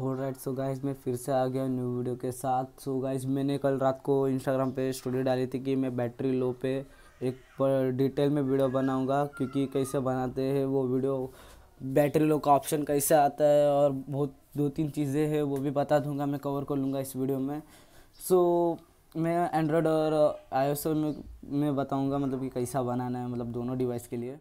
और right so guys मैं फिर से आ गया न्यू वीडियो के साथ. सो so गाइज़ मैंने कल रात को इंस्टाग्राम पे स्टोरी डाली थी कि मैं बैटरी लो पे एक पर डिटेल में वीडियो बनाऊँगा क्योंकि कैसे बनाते हैं वो वीडियो बैटरी लो का ऑप्शन कैसे आता है और बहुत दो तीन चीज़ें हैं वो भी बता दूँगा मैं कवर कर लूँगा इस वीडियो में. सो so, मैं एंड्रॉयड और आई में मैं बताऊँगा मतलब कि कैसा बनाना है मतलब दोनों डिवाइस के लिए.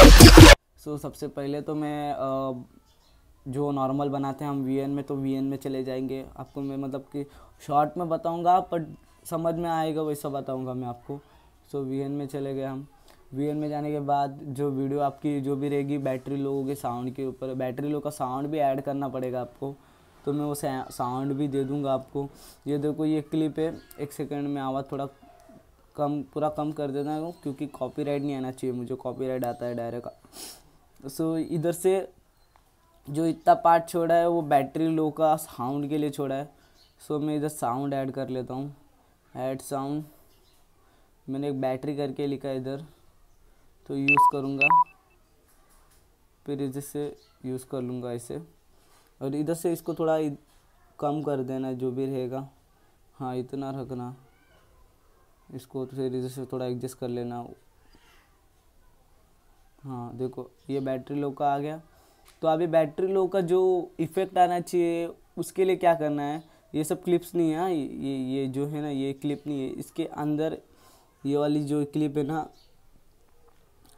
सो so, सबसे पहले तो मैं जो नॉर्मल बनाते हैं हम वीएन में तो वीएन में चले जाएँगे। आपको मैं मतलब कि शॉर्ट में बताऊँगा पर समझ में आएगा वैसा बताऊँगा मैं आपको। सो so, वी में चले गए हम। वीएन में जाने के बाद जो वीडियो आपकी जो भी रहेगी बैटरी लो के साउंड के ऊपर। बैटरी लो का साउंड भी ऐड करना पड़ेगा आपको। तो मैं वो साउंड भी दे दूँगा आपको। ये देखो ये क्लिप है। एक सेकंड में आवाज़ थोड़ा कम पूरा कम कर देना है क्योंकि कॉपीराइट नहीं आना चाहिए मुझे कॉपीराइट आता है डायरेक्ट सो so, इधर से जो इतना पार्ट छोड़ा है वो बैटरी लो का साउंड के लिए छोड़ा है। सो so, मैं इधर साउंड ऐड कर लेता हूँ। ऐड साउंड मैंने एक बैटरी करके लिखा इधर तो यूज़ करूँगा। फिर इधर से यूज़ कर लूँगा इसे। और इधर से इसको थोड़ा कम कर देना जो भी रहेगा। हाँ इतना रखना। इसको तो इधर से थोड़ा एडजस्ट कर लेना। हाँ देखो ये बैटरी लो का आ गया। तो अभी बैटरी लो का जो इफ़ेक्ट आना चाहिए उसके लिए क्या करना है? ये सब क्लिप्स नहीं है हाँ, ये ये जो है ना ये क्लिप नहीं है। इसके अंदर ये वाली जो क्लिप है ना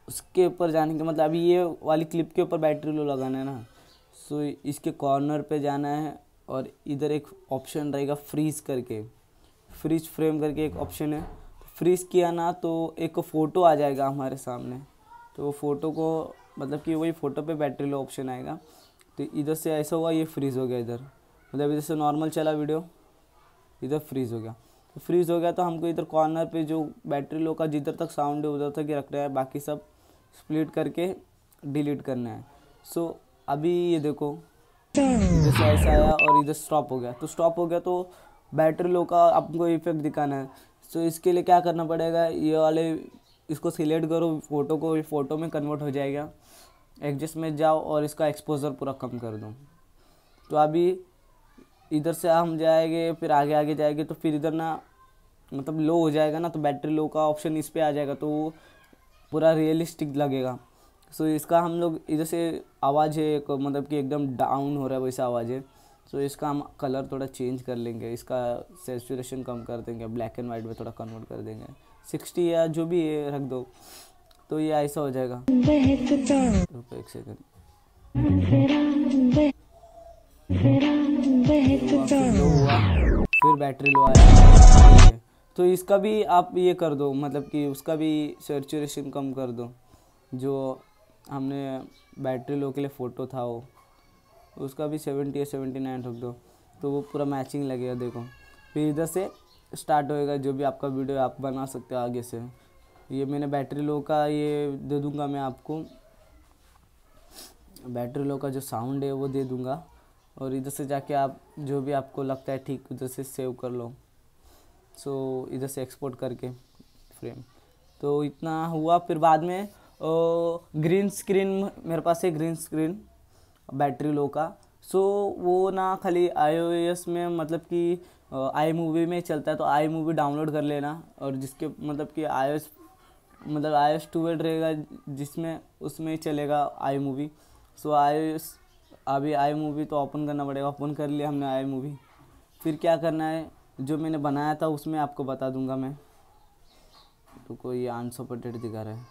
उसके ऊपर जाने के मतलब अभी ये वाली क्लिप के ऊपर बैटरी लो लगाना है ना। सो इसके कॉर्नर पे जाना है और इधर एक ऑप्शन रहेगा फ्रीज करके। फ्रीज फ्रेम करके एक ऑप्शन है। फ्रीज किया ना तो एक फ़ोटो आ जाएगा हमारे सामने। तो फ़ोटो को मतलब कि वही फ़ोटो पे बैटरी लो ऑप्शन आएगा। तो इधर से ऐसा हुआ, ये फ्रीज़ हो गया इधर। मतलब इधर से नॉर्मल चला वीडियो इधर फ्रीज़ हो गया। तो फ्रीज़ हो गया तो हमको इधर कॉर्नर पे जो बैटरी लो का जिधर तक साउंड है, उधर तक ही रखना है। बाकी सब स्प्लिट करके डिलीट करना है। सो अभी ये देखो जैसे ऐसा आया और इधर स्टॉप हो गया। तो स्टॉप हो गया तो बैटरी लो का आपको इफ़ेक्ट दिखाना है। सो इसके लिए क्या करना पड़ेगा? ये वाले, इसको सिलेक्ट करो फ़ोटो को फ़ोटो में कन्वर्ट हो जाएगा। एडजस्ट में जाओ और इसका एक्सपोजर पूरा कम कर दो। तो अभी इधर से हम जाएँगे, फिर आगे आगे जाएँगे तो फिर इधर ना मतलब लो हो जाएगा ना तो बैटरी लो का ऑप्शन इस पर आ जाएगा तो वो पूरा रियलिस्टिक लगेगा। सो इसका हम लोग, इधर से आवाज़ है मतलब कि एकदम डाउन हो रहा है वैसा आवाज़ है। सो so, इसका हम कलर थोड़ा चेंज कर लेंगे। इसका सेचुरेशन कम कर देंगे। ब्लैक एंड वाइट में थोड़ा कन्वर्ट कर देंगे। सिक्सटी या जो भी है रख दो तो ये ऐसा हो जाएगा। रुको एक सेकंड फिर बैटरी लो आया। तो इसका भी आप ये कर दो मतलब कि उसका भी सेचुरेशन कम कर दो। जो हमने बैटरी लो के लिए फ़ोटो था वो। उसका भी सेवेंटी या सेवेंटी नाइन रख दो। तो वो पूरा मैचिंग लगेगा देखो। फिर इधर से स्टार्ट होएगा जो भी आपका वीडियो आप बना सकते हो आगे से। ये मैंने बैटरी लो का ये दे दूँगा मैं आपको। बैटरी लो का जो साउंड है वो दे दूँगा। और इधर से जाके आप जो भी आपको लगता है ठीक उधर से सेव कर लो। सो so, इधर से एक्सपोर्ट करके फ्रेम तो इतना हुआ। फिर बाद में ग्रीन स्क्रीन मेरे पास है ग्रीन स्क्रीन बैटरी लो का। सो वो ना खाली आईओएस में मतलब कि आई मूवी में चलता है तो आई मूवी डाउनलोड कर लेना। और जिसके मतलब कि आईओएस मतलब आई एस ट्वेल्व रहेगा, जिसमें, उसमें चलेगा आई मूवी सो आई अभी आई मूवी तो ओपन करना पड़ेगा। ओपन कर लिया हमने आई मूवी फिर क्या करना है? जो मैंने बनाया था, उसमें आपको बता दूँगा मैं। तो कोई आंसर दिखा रहा है।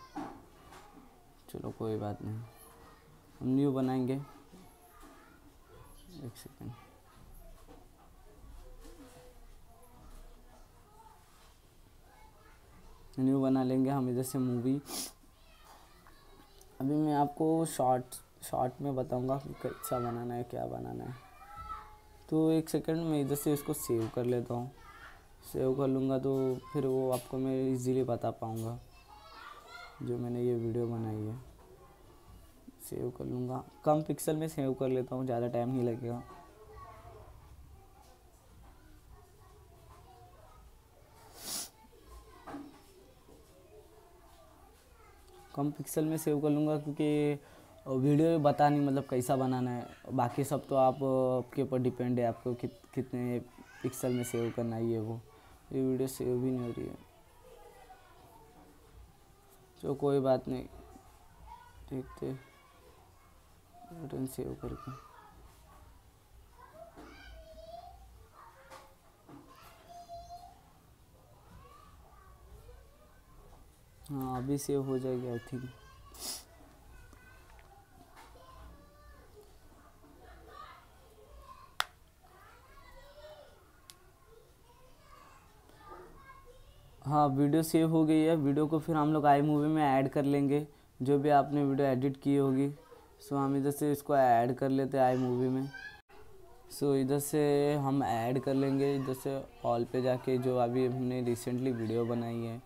चलो, कोई बात नहीं। हम न्यू बनाएँगे। एक सेकेंड न्यू बना लेंगे हम इधर से मूवी अभी मैं आपको शॉर्ट शॉर्ट में बताऊँगा कि कैसा बनाना है, क्या बनाना है. तो एक सेकंड मैं इधर से इसको सेव कर लेता हूँ. सेव कर लूँगा तो फिर वो आपको मैं इजीली बता पाऊँगा जो मैंने ये वीडियो बनाई है. सेव कर लूँगा। कम पिक्सल में सेव कर लेता हूँ, ज़्यादा टाइम नहीं लगेगा। कम पिक्सल में सेव कर लूँगा क्योंकि वीडियो बता नहीं मतलब कैसा बनाना है। बाकी सब तो आप आपके ऊपर डिपेंड है, आपको कित, कितने पिक्सल में सेव करना है ये वो। ये वीडियो सेव भी नहीं हो रही है। चलो, कोई बात नहीं। देखते बटन सेव करके हाँ अभी सेव हो जाएगी आई थिंक हाँ वीडियो सेव हो गई है। वीडियो को फिर हम लोग आई मूवी में ऐड कर लेंगे। जो भी आपने वीडियो एडिट की होगी। सो हम इधर से इसको ऐड कर लेते हैं आई मूवी में। सो इधर से हम ऐड कर लेंगे, इधर से ऑल पे जाके जो अभी हमने रिसेंटली वीडियो बनाई है,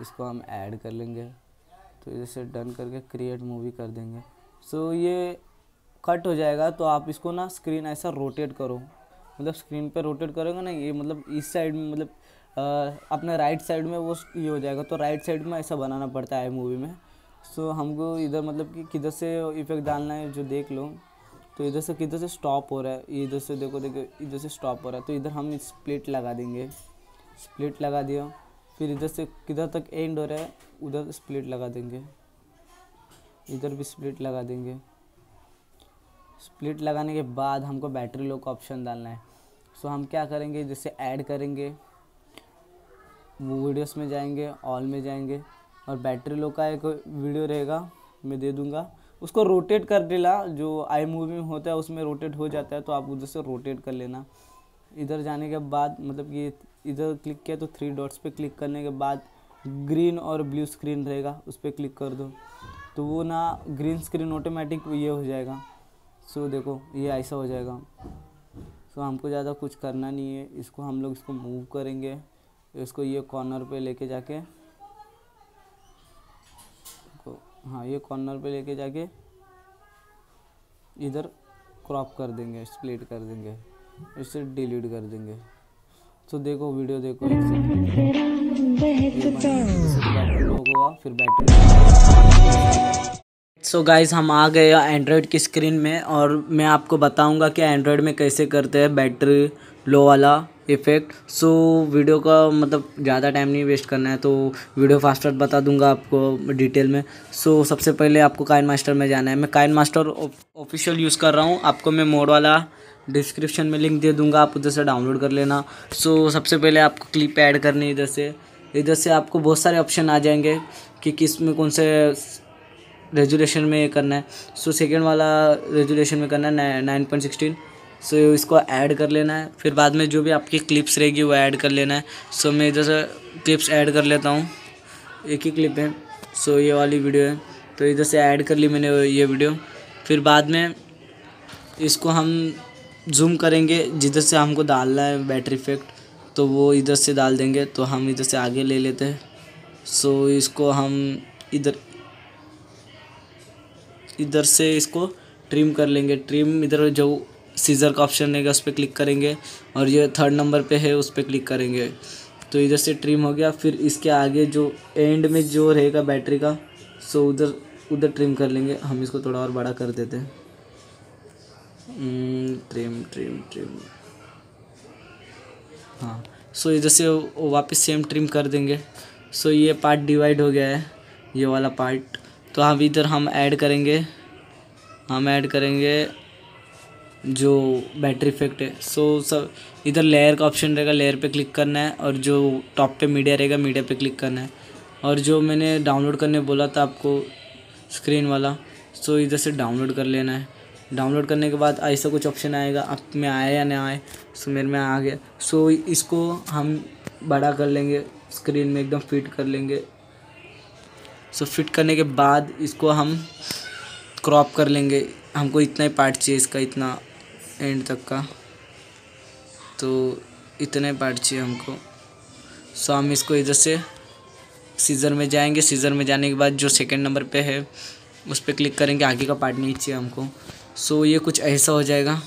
इसको हम ऐड कर लेंगे। तो इधर से डन करके क्रिएट मूवी कर देंगे। सो ये कट हो जाएगा तो आप इसको ना स्क्रीन ऐसा रोटेट करो। मतलब स्क्रीन पे रोटेट करोगे ना, ये मतलब इस साइड में मतलब अपने राइट साइड में वो ये हो जाएगा तो राइट साइड में ऐसा बनाना पड़ता है मूवी में। सो हमको इधर मतलब कि किधर से इफ़ेक्ट डालना है जो देख लो तो इधर से किधर से स्टॉप हो रहा है, इधर से देखो देखो, इधर से स्टॉप हो रहा है तो इधर हम स्प्लिट लगा देंगे। स्प्लिट लगा दिया, फिर इधर से किधर तक एंड हो रहा है, उधर स्प्लिट लगा देंगे। इधर भी स्प्लिट लगा देंगे। स्प्लिट लगाने के बाद हमको बैटरी लो का ऑप्शन डालना है। सो हम क्या करेंगे, जैसे ऐड करेंगे वीडियोस में जाएँगे ऑल में जाएँगे। और बैटरी लो का एक वीडियो रहेगा, मैं दे दूँगा। उसको रोटेट कर देना जो आई मूवी में होता है, उसमें रोटेट हो जाता है तो आप उधर से रोटेट कर लेना। इधर जाने के बाद मतलब कि इधर क्लिक किया तो थ्री डॉट्स पे क्लिक करने के बाद ग्रीन और ब्लू स्क्रीन रहेगा, उस पर क्लिक कर दो। तो वो ना ग्रीन स्क्रीन ऑटोमेटिक ये हो जाएगा। सो देखो, ये ऐसा हो जाएगा। सो हमको ज़्यादा कुछ करना नहीं है, इसको हम लोग इसको मूव करेंगे। इसको ये कॉर्नर पे लेके जाके हाँ ये कॉर्नर पे लेके जाके इधर क्रॉप कर देंगे स्प्लिट कर देंगे इसे डिलीट कर देंगे। तो देखो वीडियो देखो। होगा फिर बैटरी सो so गाइज़ हम आ गए एंड्रॉयड की स्क्रीन में और मैं आपको बताऊँगा कि एंड्रॉयड में कैसे करते हैं बैटरी लो वाला। इफ़ेक्ट सो वीडियो का मतलब ज़्यादा टाइम नहीं वेस्ट करना है तो वीडियो फास्ट फास्ट बता दूँगा आपको डिटेल में. सो so, सबसे पहले आपको काइन मास्टर में जाना है. मैं काइन मास्टर ऑफिशियल यूज़ कर रहा हूँ. आपको मैं मोड वाला डिस्क्रिप्शन में लिंक दे दूँगा आप उधर से डाउनलोड कर लेना. सो so, सबसे पहले आपको क्लिप ऐड करनी इधर से. इधर से आपको बहुत सारे ऑप्शन आ जाएँगे कि किसमें कौन से रेजुलेशन में करना है. सो so, सेकेंड वाला रेजुलेशन में करना है nine point sixteen so so, इसको ऐड कर लेना है। फिर बाद में जो भी आपकी क्लिप्स रहेगी वो ऐड कर लेना है। सो so, मैं इधर से क्लिप्स ऐड कर लेता हूँ। एक ही क्लिप है। सो so, ये वाली वीडियो है। तो इधर से ऐड कर ली मैंने ये वीडियो फिर बाद में इसको हम जूम करेंगे। जिधर से हमको डालना है बैटरी इफ़ेक्ट तो वो इधर से डाल देंगे। तो हम इधर से आगे ले लेते हैं। सो so, इसको हम इधर इधर से इसको ट्रिम कर लेंगे। ट्रिम इधर जो सीज़र का ऑप्शन रहेगा, उस पर क्लिक करेंगे और ये थर्ड नंबर पे है, उस पर क्लिक करेंगे। तो इधर से ट्रिम हो गया, फिर इसके आगे जो एंड में जो रहेगा बैटरी का सो उधर उधर ट्रिम कर लेंगे। हम इसको थोड़ा और बड़ा कर देते हैं। ट्रिम ट्रिम ट्रिम हाँ सो इधर से वापस सेम ट्रिम कर देंगे। सो ये पार्ट डिवाइड हो गया है, ये वाला पार्ट तो हम इधर हम ऐड करेंगे, हम ऐड करेंगे। जो बैटरी इफ़ेक्ट है। सो सब, इधर लेयर का ऑप्शन रहेगा लेयर पे क्लिक करना है और जो टॉप पे मीडिया रहेगा मीडिया पे क्लिक करना है। और जो मैंने डाउनलोड करने बोला था आपको स्क्रीन वाला सो इधर से डाउनलोड कर लेना है। डाउनलोड करने के बाद ऐसा कुछ ऑप्शन आएगा, आप में आए या ना आए सो मेरे में आ गया। सो इसको हम बड़ा कर लेंगे स्क्रीन में एकदम फिट कर लेंगे। सो फिट करने के बाद इसको हम क्रॉप कर लेंगे। हमको इतना ही पार्ट चाहिए इसका, इतना। एंड तक का। तो इतने पार्ट चाहिए हमको। सो हम इसको इधर से सीज़र में जाएँगे। सीज़र में जाने के बाद जो सेकंड नंबर पे है, उस पर क्लिक करेंगे। आगे का पार्ट नहीं चाहिए हमको। सो ये कुछ ऐसा हो जाएगा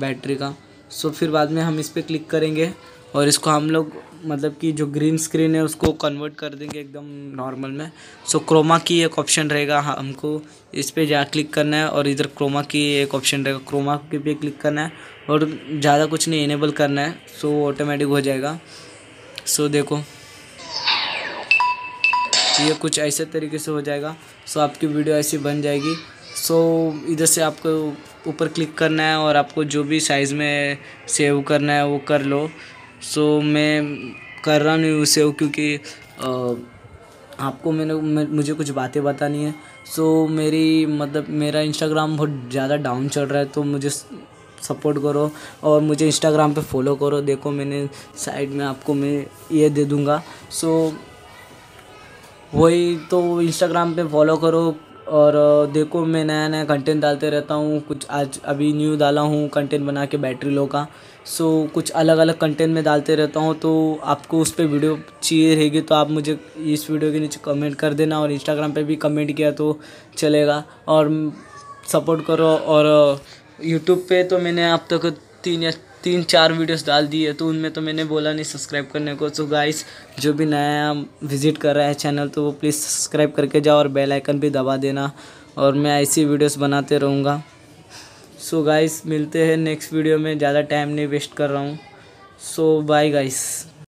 बैटरी का। सो फिर बाद में हम इस पर क्लिक करेंगे। और इसको हम लोग मतलब कि जो ग्रीन स्क्रीन है, उसको कन्वर्ट कर देंगे एकदम नॉर्मल में। सो क्रोमा की एक ऑप्शन रहेगा हमको। इस पर जा क्लिक करना है और इधर क्रोमा की एक ऑप्शन रहेगा। क्रोमा के पे क्लिक करना है और ज़्यादा कुछ नहीं इनेबल करना है। सो ऑटोमेटिक हो जाएगा। सो देखो। ये कुछ ऐसे तरीके से हो जाएगा। सो आपकी वीडियो ऐसी बन जाएगी। सो इधर से आपको ऊपर क्लिक करना है और आपको जो भी साइज़ में सेव करना है, वो कर लो। सो मैं कर रहा नहीं उसे क्योंकि आपको मैंने मुझे कुछ बातें बतानी है। सो मेरी मतलब मेरा इंस्टाग्राम बहुत ज़्यादा डाउन चल रहा है तो मुझे सपोर्ट करो और मुझे इंस्टाग्राम पे फॉलो करो। देखो, मैंने साइड में आपको मैं ये दे दूँगा। सो वही तो इंस्टाग्राम पे फॉलो करो। और देखो मैं नया नया कंटेंट डालते रहता हूँ। कुछ आज अभी न्यू डाला हूँ कंटेंट बना के बैटरी लो का। सो कुछ अलग अलग कंटेंट में डालते रहता हूँ। तो आपको उस पर वीडियो चाहिए रहेगी तो आप मुझे इस वीडियो के नीचे कमेंट कर देना और इंस्टाग्राम पे भी कमेंट किया तो चलेगा। और सपोर्ट करो और यूट्यूब पे तो मैंने अब तक तीन या तीन चार वीडियोस डाल दिए तो उनमें तो मैंने बोला नहीं सब्सक्राइब करने को। सो गाइस जो भी नया विज़िट कर रहा है चैनल तो वो प्लीज़ सब्सक्राइब करके जाओ और बेल आइकन भी दबा देना और मैं ऐसी वीडियोस बनाते रहूँगा। सो गाइस मिलते हैं नेक्स्ट वीडियो में, ज़्यादा टाइम नहीं वेस्ट कर रहा हूँ। सो बाय गाइस